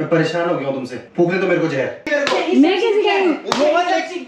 मैं परेशान हो गया हूँ तुमसे। फूकने तो मेरे को जहर। मैं कैसे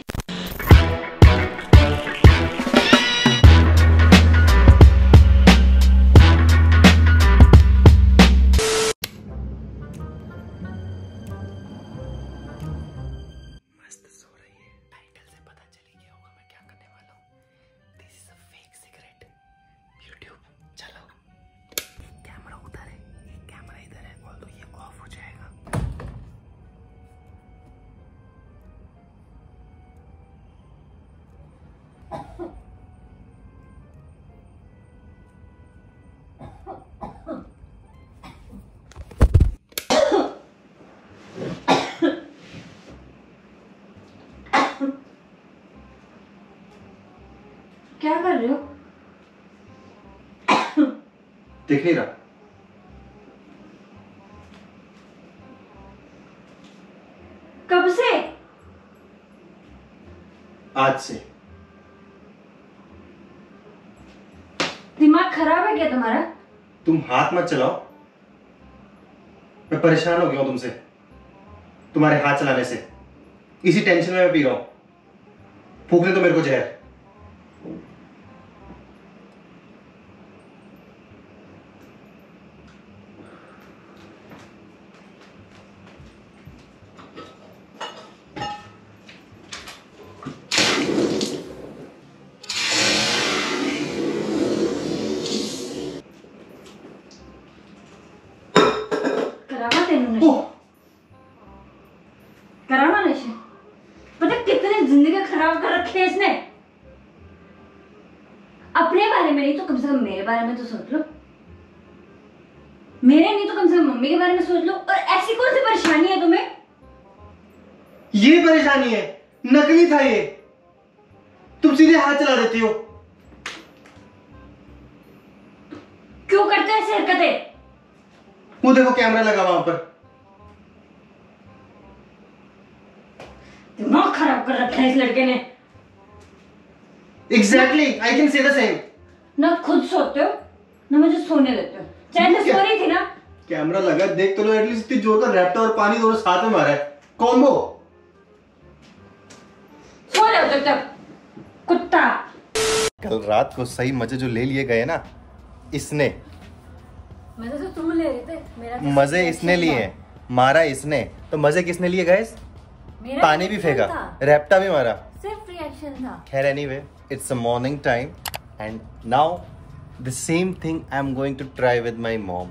कर रहे हो? देख नहीं रहा। कब से? आज से। दिमाग खराब है क्या तुम्हारा? तुम हाथ मत चलाओ। मैं परेशान हो गया हूँ तुमसे। तुम्हारे हाथ चलाने से। इसी टेंशन में मैं पी रहा हूँ। फूकने तो मेरे को जहर। पता कितने ज़िंदगी खराब कर रखी है इसने? अपने बारे में नहीं तो कम से कम मेरे बारे में तो सोच लो। मेरे नहीं तो कम से कम मम्मी के बारे में सोच लो। और ऐसी कौन सी परेशानी है तुम्हें? ये परेशानी है नकली था ये। तुम सीधे हाथ चला देती हो। क्यों करते हैं ऐसी हरकतें? वो देखो कैमरा लगा वहाँ पर। खराब कर रखा है इस लड़के ने। Exactly I can say the same ना खुद सोते हो ना मुझे सोने देते हो। चाहे तो सो रही थी ना। कैमरा लगा देख तो लो एटलीस्ट इतनी ज़ोर का रैप्टर और पानी दोनों साथ में मारा है। कॉम्बो सो जाओ जब तक कुत्ता। कल रात को सही मज़े जो ले लिए गए ना इसने। मज़े तो तुम ले रहे थे मेरा तो मज़े इसने लिए मारा इसने। तो मज़े किसने लिए गए पानी भी फेंका। रैप्टा भी मारा। सिर्फ़ रिएक्शन था। खैर anyway it's a morning time and now the same thing I am going to try with my mom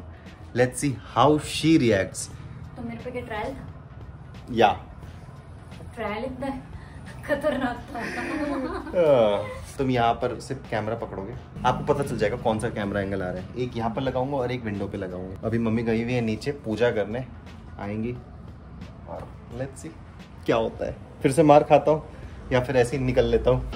let's see how she reacts तो मेरे पे क्या ट्रायल था? या ट्रायल इतना खतरनाक था। तुम यहाँ पर सिर्फ़ कैमरा पकड़ोगे? आपको पता चल जाएगा कौन सा कैमरा एंगल आ रहा है। एक यहाँ पर लगाऊँगा और एक विंडो पे लगाऊँगा। अभी मम्मी गई हुई है नीचे पूजा करने। आएँगी। और लेट्स सी क्या होता है? फिर से मार खाता हूँ या फिर ऐसे ही निकल लेता हूँ।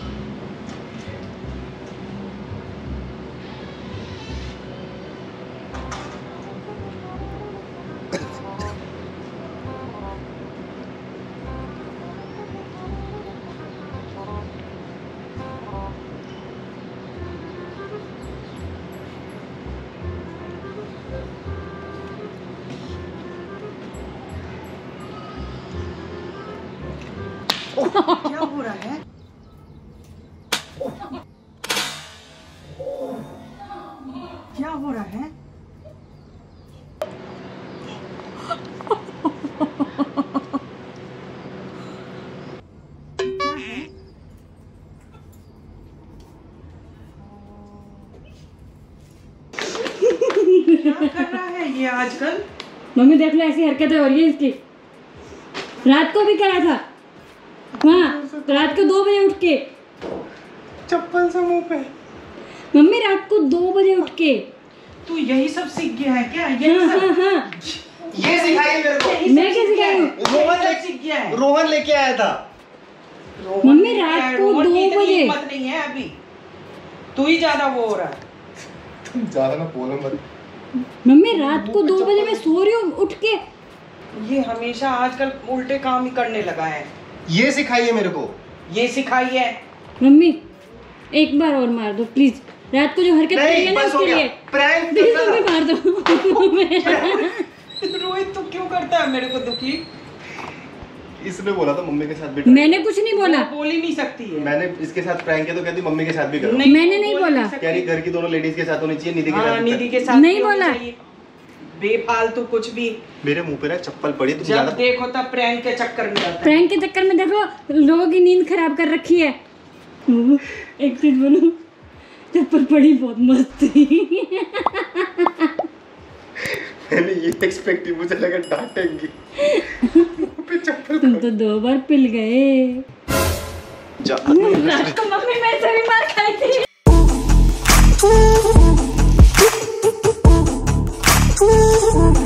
क्या हो रहा है? क्या हो रहा है? कर रहा है ये आजकल? मम्मी देख लो ऐसी हरकतें हो रही है इसकी। रात को भी करा था। हाँ रात को दो बजे उठ के। चप्पल से मुँह पे। मम्मी रात को दो बजे उठ के। तू यही सब सीख गया है क्या? यही हाँ हाँ सब हाँ हाँ. ये सिखाई मेरे को। मैं कैसे सीख गया कह रही है? हूँ? रोहन यही सब ले- सीख गया है। रोहन लेके आया था। मम्मी, रात को दो बजे। हिम्मत नहीं है अभी। तू ही ज़्यादा वो हो रहा है। तुम ज़्यादा ना बोलो मत। मम्मी रात को दो बजे मैं सो रही हूँ उठ के। ये हमेशा आजकल उल्टे काम ही करने लगा है। ये सिखाइए मेरे को। ये सिखाई है मम्मी एक बार और मार दो प्लीज़ रात को जो हरकत करी है नहीं ना बस हो उसके गया। लिए। प्रैंक प्लीज़ मम्मी मार दो। रोहित तू क्यों करता है मेरे को दुखी? इसने बोला था मम्मी के साथ भी मैंने कुछ नहीं बोला। बोल ही नहीं सकती है। मैंने इसके साथ प्रैंक किया तो कहती मम्मी के साथ भी करो। नहीं, मैंने नहीं बोला। कह रही घर की दोनों लेडीज़ के साथ होनी चाहिए निधि के हाँ साथ भी निधि कर। के साथ नहीं बोला। बेफालतू कुछ भी। मेरे मुँह पे ना चप्पल पड़ी तो जब ज़्यादा देखो तब प्रैंक के चक्कर में जाता है। प्रैंक के चक्कर में देखो लोगों की नींद खराब कर रखी है। एक चीज़ बोलूँ चप्पल पड़ी बहुत मस्त थी। मैंने ये एक्सपेक्ट की मुझे लगा डांटेंगी। मुँह पे चप्पल तुम तो दो बार पिल गए। जा रात को मम्मी मेरे से भी मार खाई थी। Please.